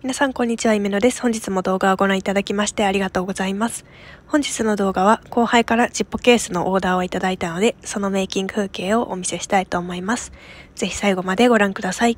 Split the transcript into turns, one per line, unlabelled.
皆さん、こんにちは。イメノです。本日も動画をご覧いただきましてありがとうございます。本日の動画は後輩からジッポケースのオーダーをいただいたので、そのメイキング風景をお見せしたいと思います。ぜひ最後までご覧ください。